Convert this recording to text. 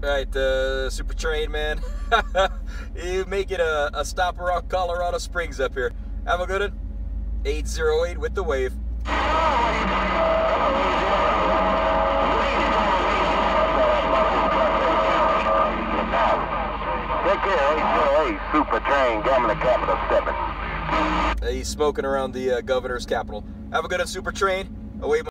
right, uh, Super Train, man. you make it a, a stop around Colorado Springs up here. Have a good one. 808 with the wave. Take care, 808 Super Train, Governor Capital Seven. He's smoking around the uh, governor's capital. Have a good one, Super Train. Away.